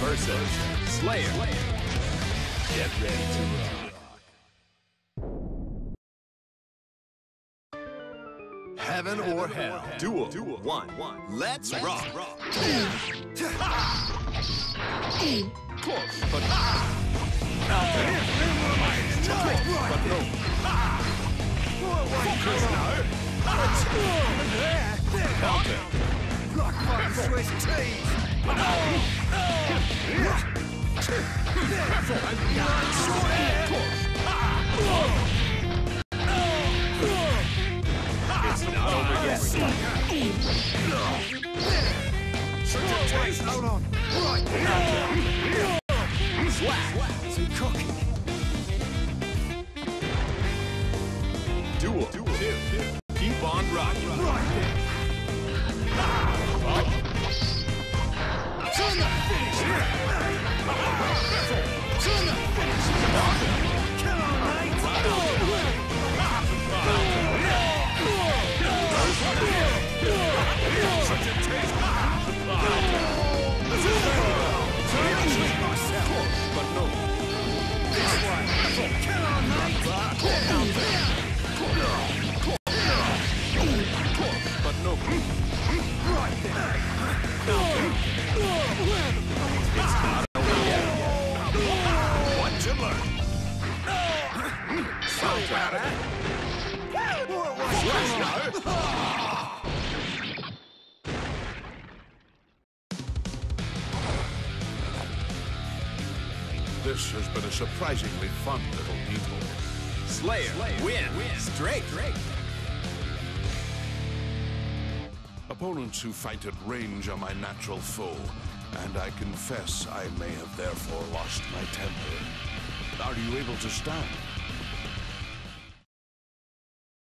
Versus Slayer. Get ready to rock. Heaven or Hell. Duel. Duel. One. One. Let's rock. Close, but but no. Focus now. Counter. Fucking Swiss cheese! Cocky. Duel. Duel. But no. Slash now. This has been a surprisingly fun little detour. Slayer. Win. Straight. Opponents who fight at range are my natural foe, and I confess I may have therefore lost my temper. Are you able to stand?